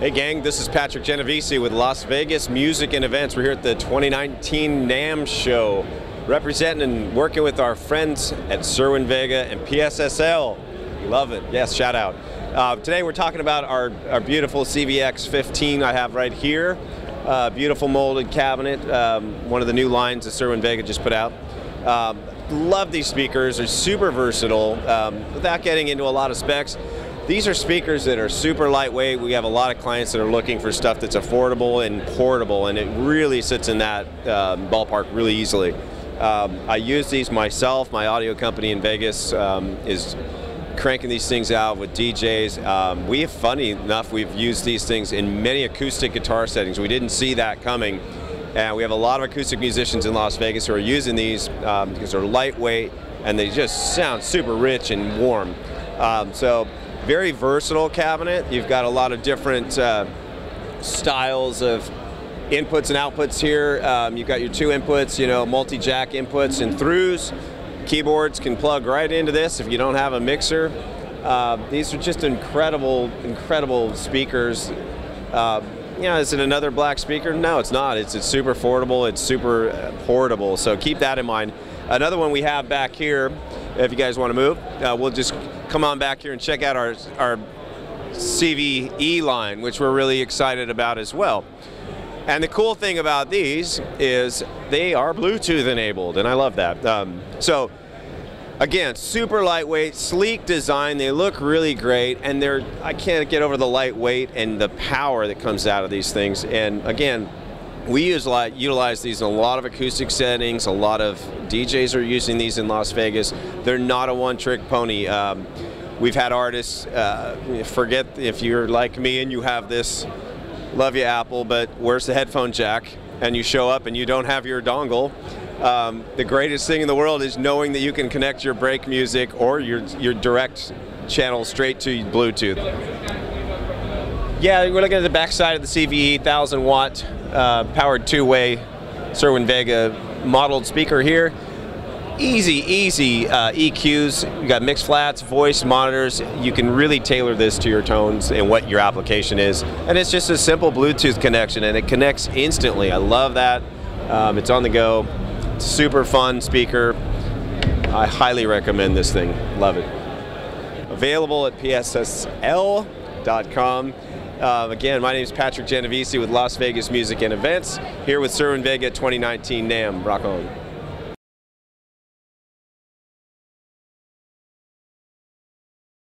Hey gang, this is Patrick Genovese with Las Vegas Music and Events. We're here at the 2019 NAMM show, representing and working with our friends at Cerwin-Vega and PSSL. Love it. Yes, shout out. Uh, today we're talking about our, our beautiful CVX 15 I have right here. Uh, beautiful molded cabinet, um, one of the new lines that Cerwin-Vega just put out. Um, love these speakers, they're super versatile. Um, without getting into a lot of specs, these are speakers that are super lightweight. We have a lot of clients that are looking for stuff that's affordable and portable, and it really sits in that um, ballpark really easily. Um, I use these myself. My audio company in Vegas um, is cranking these things out with DJs. Um, we have, funny enough, we've used these things in many acoustic guitar settings. We didn't see that coming. And we have a lot of acoustic musicians in Las Vegas who are using these um, because they're lightweight and they just sound super rich and warm. Um, so very versatile cabinet. You've got a lot of different uh, styles of inputs and outputs here. Um, you've got your two inputs, you know, multi-jack inputs and throughs. Keyboards can plug right into this if you don't have a mixer. Uh, these are just incredible, incredible speakers. Uh, you know, is it another black speaker? No, it's not. It's, it's super affordable. It's super uh, portable. So keep that in mind. Another one we have back here, if you guys want to move, uh, we'll just come on back here and check out our, our CVE line, which we're really excited about as well. And the cool thing about these is they are Bluetooth enabled, and I love that. Um, so again, super lightweight, sleek design. They look really great, and they're I can't get over the lightweight and the power that comes out of these things. And again, we use a lot, utilize these in a lot of acoustic settings. A lot of DJs are using these in Las Vegas. They're not a one-trick pony. Um, we've had artists uh, forget if you're like me and you have this. Love you, Apple, but where's the headphone jack? And you show up and you don't have your dongle. Um, the greatest thing in the world is knowing that you can connect your break music or your your direct channel straight to Bluetooth. Yeah, we're looking at the backside of the CVE 1000 watt uh, powered two-way Cerwin Vega modeled speaker here. Easy, easy uh, EQs. You got mixed flats, voice monitors. You can really tailor this to your tones and what your application is. And it's just a simple Bluetooth connection, and it connects instantly. I love that. Um, it's on the go. Super fun speaker. I highly recommend this thing. Love it. Available at pssl.com. Uh, again, my name is Patrick Genovese with Las Vegas Music and Events, here with Cerwin-Vega 2019 NAMM. Rock on.